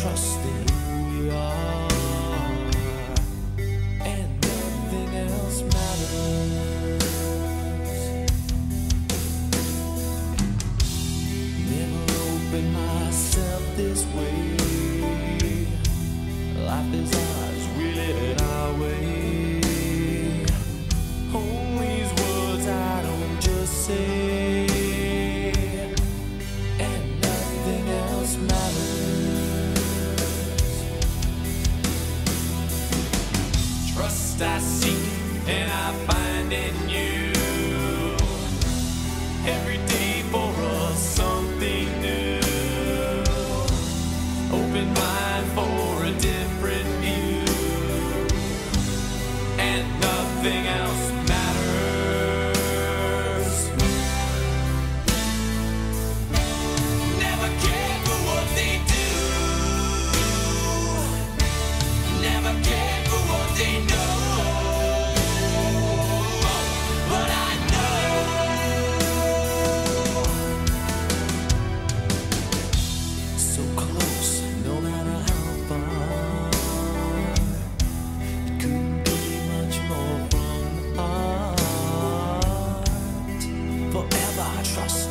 trust in who we are, and nothing else matters. Never opened myself this way. Life is. Trust I seek and I find in you. Every day for us something new. Open mind for a different view. And nothing else I trust.